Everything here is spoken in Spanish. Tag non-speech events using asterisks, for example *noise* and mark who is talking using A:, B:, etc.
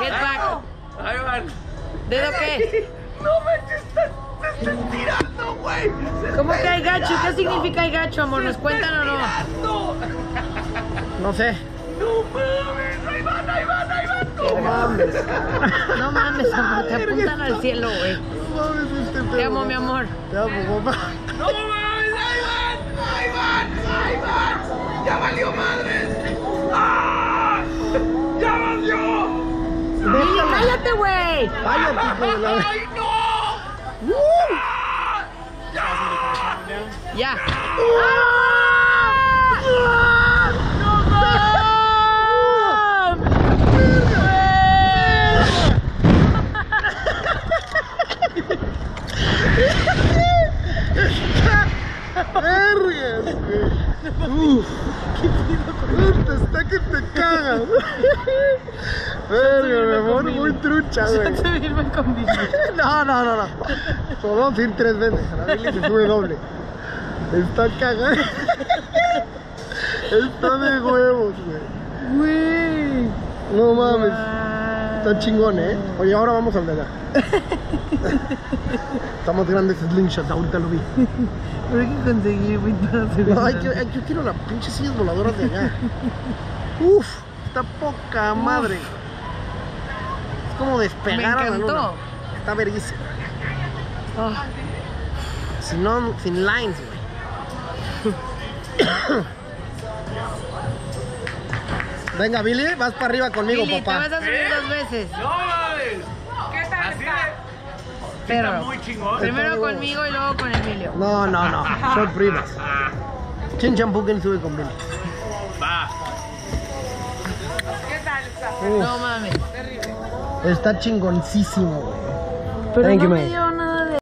A: Headback.
B: Ahí van.
A: ¿Dedo qué?
B: No manches, estás, te estás tirando, güey.
A: ¿Cómo que hay gacho? ¿Qué significa hay gacho, amor? ¿Nos cuentan o no?
C: No sé.
B: No mames, ahí van, ahí van, ahí van.
C: No mames.
A: No mames, amor, te apuntan al cielo, güey.
C: No mames este
A: Te amo, mi amor.
C: Te amo, mamá.
B: No mames,
A: Billy, cállate, güey.
C: Cállate, la...
B: ¡Ay, no!
A: Ya.
C: Vergas, güey. Uf. Puta, está que te cagas. Verga, mi amor, muy trucha, güey.
A: Subirme con Billy. *laughs*
C: No, no, no, no. Solo vamos a ir tres veces. A la Billy se sube doble. Está cagada. Está de huevos, güey.
A: Güey.
C: No mames. Está chingón, ¿eh? Oye, ahora vamos al de allá. *laughs* Estamos grandes slingshots, ahorita lo vi.
A: Pero hay que conseguir, güey, para subir.
C: No, hay que, hay- yo quiero la pinche sillas voladoras de allá. Uf, está poca madre. Como despegar
A: Me
C: a la luna. Está verguísima.
A: Ah,
C: Si no, sin lines, güey. *coughs* Venga, Billy, vas para arriba conmigo,
A: Billy, te
C: papá.
A: vas a subir dos veces.
B: No mames.
D: ¿Qué tal
B: Así
D: está?
B: de.
A: Pero
B: Está muy chingón.
A: primero conmigo y luego con Emilio.
C: No, no, no. Son primas. *laughs* Chin champú, ¿quién sube con Billy?
B: Va.
D: ¿Qué tal está?
C: Uf,
A: No mames.
C: Está chingoncísimo, güey.
A: Pero
C: Thank
A: no
C: you, man.